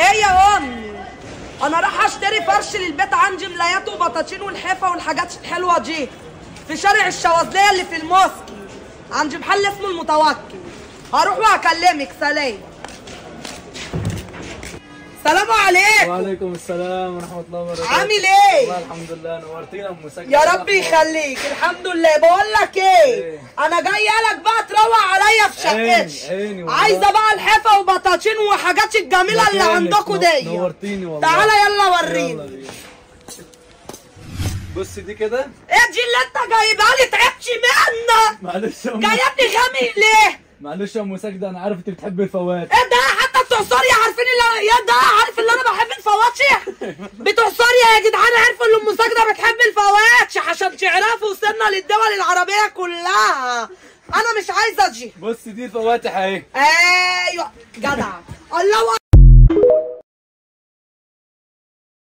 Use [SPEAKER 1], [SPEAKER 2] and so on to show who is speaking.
[SPEAKER 1] إيه يا امي أنا راح أشتري فرش للبيت عندي ملايات وبطاطين والحافه والحاجات الحلوة دي في شارع الشواذلية اللي في الموسكي عند محل اسمه المتوكل. هروح وهكلمك سلام. سلام عليكم.
[SPEAKER 2] وعليكم السلام ورحمة الله وبركاته.
[SPEAKER 1] عامل إيه؟
[SPEAKER 2] والله الحمد لله نورتينا ام
[SPEAKER 1] يا رب يخليك. الحمد لله. بقول لك إيه؟
[SPEAKER 2] إيه؟
[SPEAKER 1] أنا جاية لك بقى تروق عليا في
[SPEAKER 2] والله.
[SPEAKER 1] عايزة بقى الحافه وبطاطين وحاجات الجميلة اللي. عندكم دي.
[SPEAKER 2] نورتيني والله.
[SPEAKER 1] تعالى يلا وريني.
[SPEAKER 2] بص دي كده.
[SPEAKER 1] إيه دي اللي أنت جايبها لي؟ تعبت منك.
[SPEAKER 2] معلش يا ام
[SPEAKER 1] جايبني غامق ليه؟
[SPEAKER 2] معلش يا أم ساجدة أنا عارف أنت بتحبي الفوات
[SPEAKER 1] إيه ده؟ حتى بتوع سوريا عارفين اللي يا ده عارف اللي أنا بحب الفواتش بتوع سوريا يا جدعان عارفوا اللي ام ساجده بتحب الفواتش عشان تعرفوا وصلنا للدول العربية كلها. أنا مش عايزة دي
[SPEAKER 2] بص دي الفواتح أهي.
[SPEAKER 1] أيوه جدع. الله